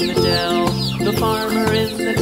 in the dell, the farmer in the